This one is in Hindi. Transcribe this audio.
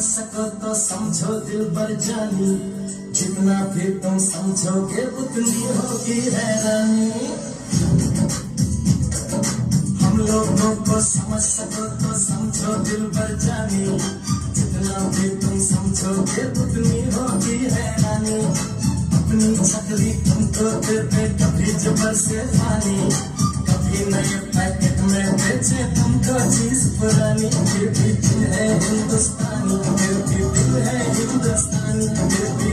समझ तो समझो दिल भर जानी। जितना भी तुम समझोगे उतनी होगी हैरानी। हम लोगों को समझ सको तो समझो दिल भर जानी। जितना भी तुम समझोगे उतनी होगी हैरानी। अपनी छकली तुमको देते कभी जबर से पानी। कभी नए पैकेट में बेचे तुमको चीज़ पुरानी। फिर है हिंदुस्तानी फिर भी दिल है हिंदुस्तानी फिर